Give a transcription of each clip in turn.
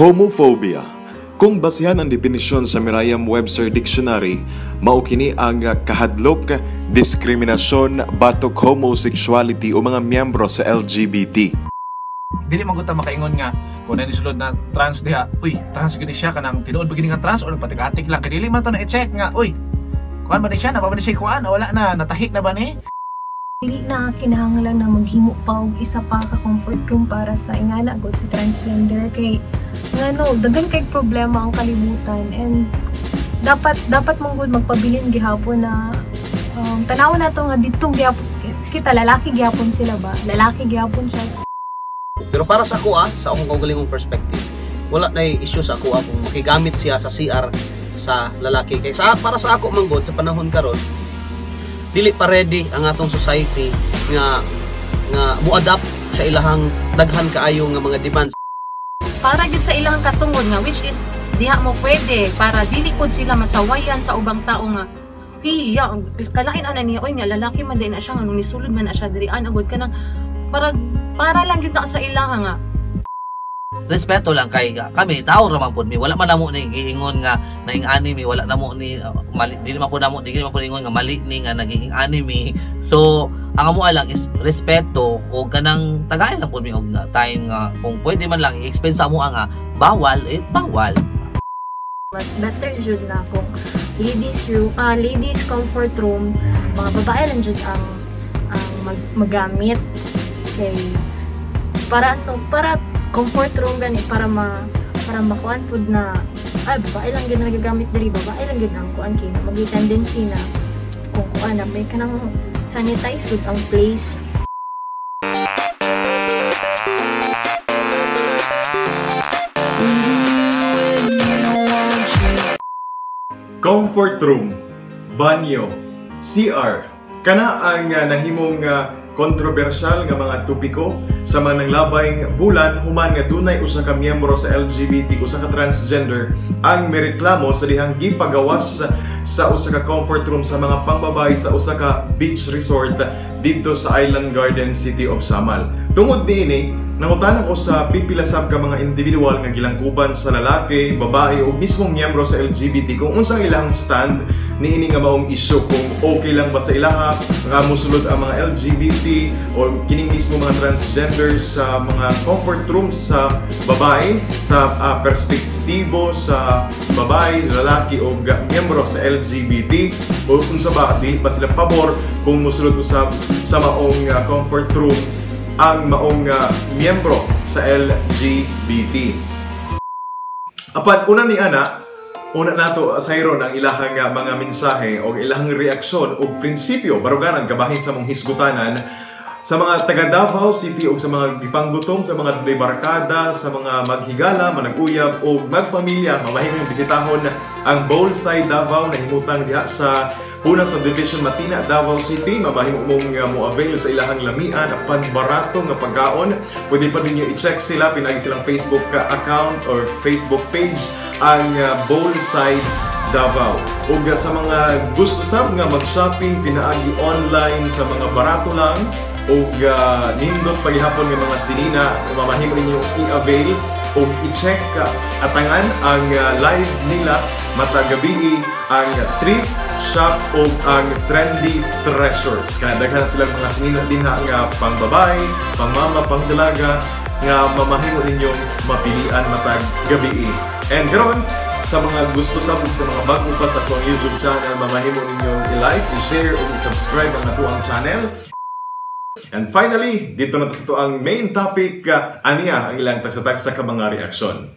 Homophobia. Kung basihan ang definisyon sa Merriam-Webster Dictionary, mao kini ang kahadlok, diskriminasyon, batok homosexuality o mga miyembro sa LGBT. dili man makaingon nga kung na sulod na trans diha uy trans gani siya kanang tinuod ba nga trans o nagpatikatik lang kay dili man to na i-check nga uy kuan ba ni siya na ba ni siya kuan wala na natahik na ba ni Dili na kinahanglan na maghimo pa og isa pa ka comfort room para sa ingana sa transgender. Kay ngano daghan kay problema ang kalibutan and dapat dapat mong gud magpabilin gihapon na um, tanaw na to nga dito gihapon kita lalaki gihapon sila ba? Lalaki gihapon siya. Pero para sa ako ah, sa akong kaugalingong perspective, wala na issue sa ako ah, kung makigamit siya sa CR sa lalaki. Kay sa para sa ako manggod sa panahon karon, dili pa ready ang atong society nga nga mo-adapt sa ilahang daghan kaayo nga mga demands. para gid sa ilang katungod nga which is diha mo pwede para dili pod sila masawayan sa ubang tao nga hiya kalain ana niya oy nga lalaki man din na siya nga nung nisulod man na siya diri an agud kanang para para lang gyud sa ilaha nga respeto lang kay kami tao ra man mi wala man namo ni giingon nga naing anime wala namo ni uh, mali dili man pud namo dili man pud ingon nga mali ni nga naging anime so ang amo lang is respeto o ganang tagay lang pud mi og nga time nga kung pwede man lang i-explain sa amo nga bawal eh bawal. Mas better jud na kung ladies room ah ladies comfort room mga babae lang jud ang ang mag, magamit kay para to para comfort room gani para ma para makuan pud na ay babae lang gyud nagagamit diri babae lang gyud ang kuan kay magi tendency na kung kuan na may kanang sanitize gud ang place. Comfort room, banyo, CR. Kana ang uh, nahimong uh, kontrobersyal nga mga topiko sa mga nanglabayng bulan human nga dunay usa ka miyembro sa LGBT usa ka transgender ang mereklamo sa dihang gipagawas sa usa ka comfort room sa mga pangbabay sa usa ka beach resort dito sa Island Garden City of Samal. Tungod niini, Nangutanan ko sa pipilasab ka mga individual nga gilangkuban sa lalaki, babae o mismong miyembro sa LGBT kung unsang ilang stand niini nga maong issue kung okay lang ba sa ilaha nga mosulod ang mga LGBT o kining mismo mga transgender sa mga comfort rooms sa babae sa uh, perspektibo sa babae, lalaki o miyembro sa LGBT o unsa ba dili pa sila pabor kung mosulod usab sa maong uh, comfort room ang maong uh, miyembro sa LGBT. Apan una ni ana, una nato sayron ang ilahang uh, mga mensahe o ilahang reaksyon o prinsipyo baruganan kabahin sa mong hisgutanan sa mga taga Davao City o sa mga gipanggutom, sa mga debarkada, sa mga maghigala, managuyab o magpamilya, mamahimong bisitahon ang Bowlside Davao. Na himutang diha sa Una sa Division Matina, Davao City, mabahim mong uh, mo-avail sa ilahang lamian at panbarato nga pagkaon. Pwede pa ninyo i-check sila, pinagi silang Facebook account or Facebook page ang uh, Bowlside Davao. Ug sa mga gusto sab nga mag-shopping pinaagi online sa mga barato lang ug uh, nindot paghihapon nga mga sinina mamahimo ninyo i-avail ug i-check uh, atangan ang uh, live nila matagabi ang thrift shop o ang trendy treasures. Kaya daghan silang mga sinina din ha nga pang babae, pang mama, pang dalaga nga mamahimo ninyong mapilian matag gabi. And karon sa mga gusto sa sa mga bago pa sa atong YouTube channel, mamahimo ninyong i-like, i-share, o i-subscribe ang atuang channel. And finally, dito na sa ito ang main topic, uh, aniya ang ilang tagsatag sa mga reaksyon.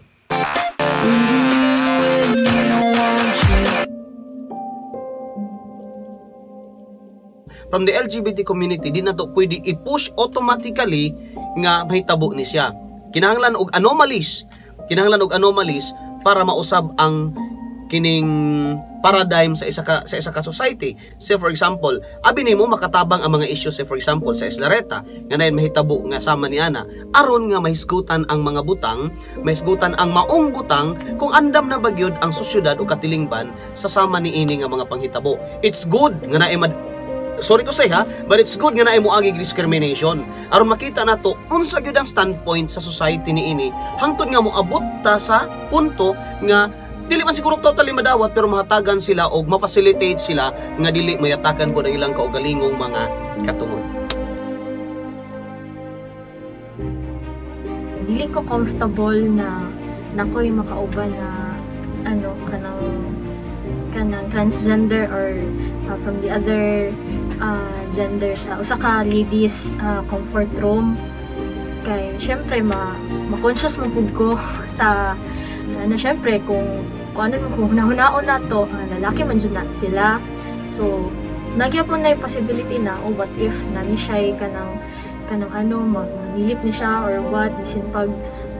From the LGBT community, di na to pwede i-push automatically nga mahitabo ni siya. Kinahanglan og anomalies, kinahanglan og anomalies para mausab ang kining paradigm sa isa ka sa isa ka society. Say for example, abi nimo makatabang ang mga issues say for example sa Islareta nga nayon mahitabo nga sama ni ana aron nga mahisgutan ang mga butang, mahisgutan ang maong butang kung andam na bagyod ang sosyudad o katilingban sa sama ni ini nga mga panghitabo. It's good nga naay sorry to say ha, but it's good nga na mo agi discrimination. Aron makita nato unsa gyud ang standpoint sa society niini hangtod nga mo abot ta sa punto nga dili man siguro totally madawat pero mahatagan sila og ma-facilitate sila nga dili mayatakan po ang ilang kaugalingong mga katungod. dili ko comfortable na nakoy makauban na ano kanang kanang transgender or uh, from the other uh, gender sa usa ka ladies uh, comfort room. Kay syempre ma ma-conscious man pud ko sa sa ano syempre kung kung ano kung hunahunaon na to uh, lalaki man jud na sila. So nagyapon na yung possibility na oh what if nani siya kanang kanang ano maglilip ni siya or what bisin pag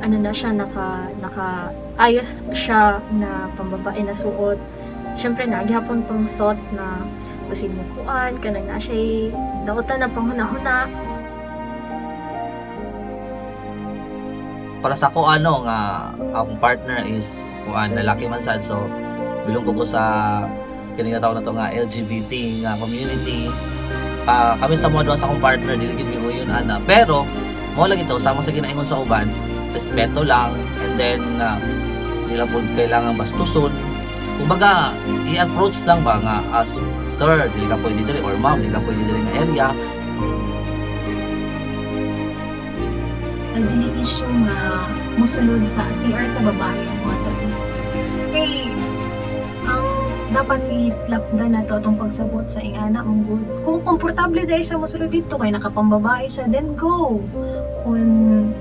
ano na siya naka naka ayos siya na pambabae na suot. Syempre naghapon tong thought na basin mo kuan kanang na siya dautan na panghuna-huna. Para sa ko ano nga akong partner is kuan lalaki man sad so bilong ko ko sa kini nga tawag na to nga LGBT nga community. Ah, kami sa mga duha sa akong partner dili gid mi uyon ana pero mo lang ito sama sa ginaingon sa uban respeto lang and then uh, nila po kailangan bastuson kumbaga i-approach lang ba nga as sir dili ka pwede diri or ma'am dili ka pwede diri nga area. Ang dili issue nga musulod sa CR sa babae ang dapat itlapdan na to itong pagsabot sa ingana mong good. Kung komportable dahil siya musulod dito, kay nakapambabae siya, then go. Kung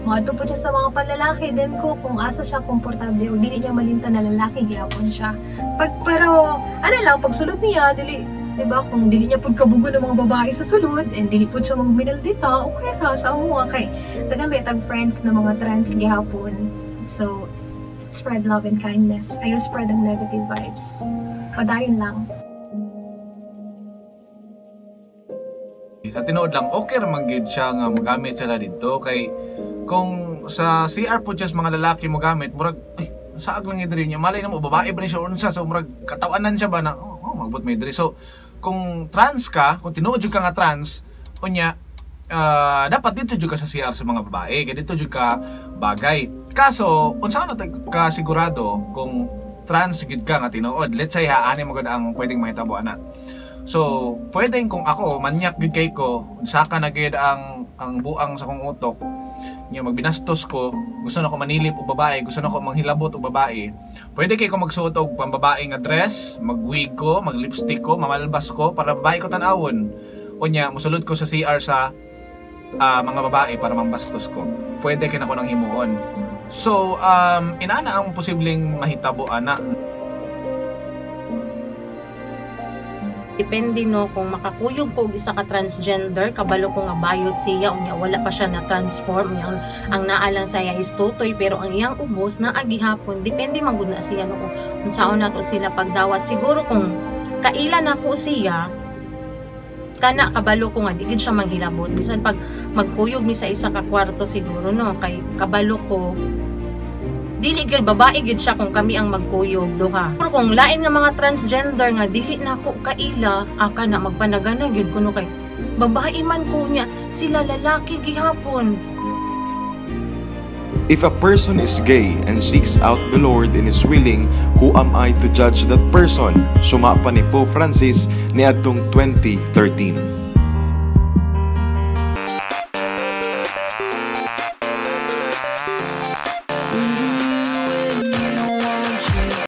maadto po siya sa mga panlalaki, then go. Kung asa siya komportable o dili niya malinta na lalaki, gihapon siya. Pag, pero, ano lang, pag sulod niya, dili, Diba? Kung dili niya pud kabugo ng mga babae sa sulod, and dili pud siya magminal dito, okay ra sa amo kay tagan may tag friends na mga trans gihapon. So, spread love and kindness. Ayaw spread ang negative vibes. Padayon lang. sa tinuod lang okay ra man gyud siya nga magamit sila dito kay kung sa CR po just mga lalaki mo gamit murag ay saag lang idiri niya malay na mo babae ba ni siya unsa so murag katawanan siya ba na oh, oh magbot may diri so kung trans ka kung tinuod ka nga trans unya ah, dapat dito jud ka sa CR sa mga babae kay dito jud ka bagay kaso unsa na ka sigurado kung trans gid ka nga tinuod let's say ha ani mo ang pwedeng mahitabo ana So, pwedeng kung ako, manyak gud kay ko, saka na gid ang ang buang sa kong utok, nga magbinastos ko, gusto na ko manilip og babae, gusto na ko manghilabot og babae. Pwede kay ko magsuot og pambabae nga dress, magwig ko, maglipstick ko, mamalbas ko para babae ko tan-awon. Unya, musulod ko sa CR sa ah, mga babae para mambastos ko. Pwede kay nako nang himuon. So, um, inana ang posibleng mahitabo ana Depende no kung makakuyog ko isa ka transgender, kabalo ko nga bayot siya, unya wala pa siya na transform, unya ang, ang naalang sa iya is tutoy, pero ang iyang ubos na agihapon, depende man gud na siya no kung unsaon nato sila pagdawat. Siguro kung kaila na po siya, kana kabalo ko nga di gid siya manghilabot bisan pag magkuyog mi sa isa ka kwarto siguro no? Kay kabalo ko dili gyud babae gyud siya kung kami ang magkuyog duha. Pero kung lain nga mga transgender nga dili na ko kaila aka na magpanagana gyud kuno kay babae man ko niya sila lalaki gihapon If a person is gay and seeks out the Lord and is willing, who am I to judge that person? Suma pa ni Pope Francis ni atong 2013.